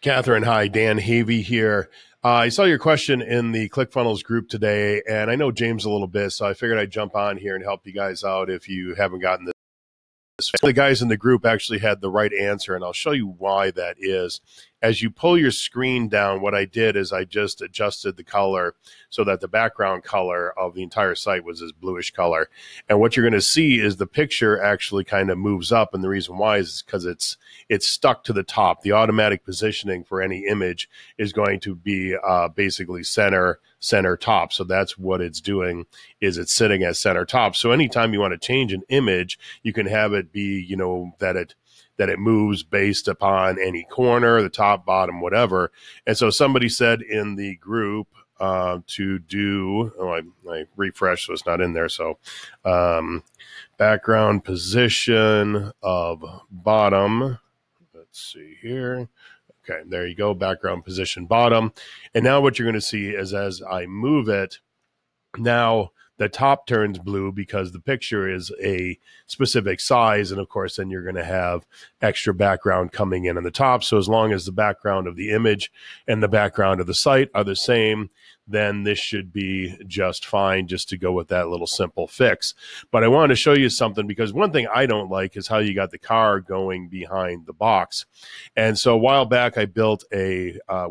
Catherine, hi. Dan Havey here. Uh, I saw your question in the ClickFunnels group today, and I know James a little bit, so I figured I'd jump on here and help you guys out if you haven't gotten this. The guys in the group actually had the right answer, and I'll show you why that is as you pull your screen down, what I did is I just adjusted the color so that the background color of the entire site was this bluish color. And what you're going to see is the picture actually kind of moves up. And the reason why is because it's it's stuck to the top. The automatic positioning for any image is going to be uh, basically center center top. So that's what it's doing is it's sitting at center top. So anytime you want to change an image, you can have it be, you know, that it that it moves based upon any corner, the top, bottom, whatever. And so somebody said in the group uh, to do, oh, I, I refreshed, so it's not in there. So um, background position of bottom. Let's see here. Okay, there you go. Background position bottom. And now what you're going to see is as I move it, now the top turns blue because the picture is a specific size. And of course, then you're going to have extra background coming in on the top. So as long as the background of the image and the background of the site are the same, then this should be just fine just to go with that little simple fix. But I wanted to show you something because one thing I don't like is how you got the car going behind the box. And so a while back, I built a uh,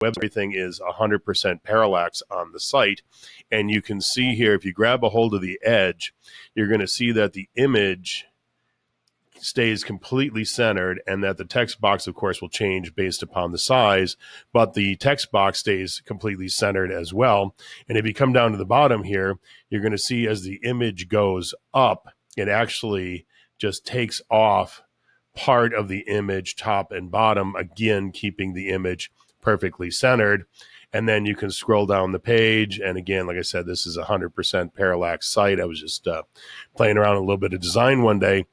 web everything is 100% parallax on the site. And you can see here if you grab a hold of the edge you're going to see that the image stays completely centered and that the text box of course will change based upon the size but the text box stays completely centered as well. And if you come down to the bottom here you're going to see as the image goes up it actually just takes off part of the image top and bottom again keeping the image perfectly centered. And then you can scroll down the page. And again, like I said, this is a 100% parallax site. I was just uh, playing around a little bit of design one day.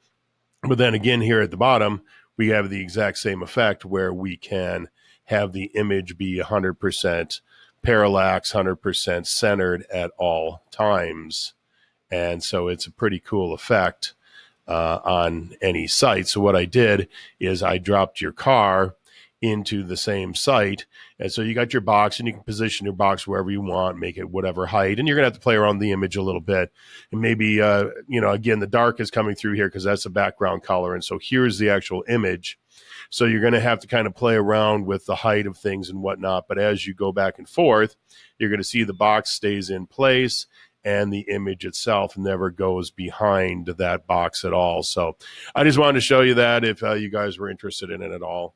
But then again, here at the bottom, we have the exact same effect where we can have the image be 100% parallax, 100% centered at all times. And so it's a pretty cool effect uh, on any site. So what I did is I dropped your car into the same site. And so you got your box and you can position your box wherever you want, make it whatever height. And you're going to have to play around the image a little bit. And maybe, uh, you know, again, the dark is coming through here because that's the background color. And so here's the actual image. So you're going to have to kind of play around with the height of things and whatnot. But as you go back and forth, you're going to see the box stays in place and the image itself never goes behind that box at all. So I just wanted to show you that if uh, you guys were interested in it at all.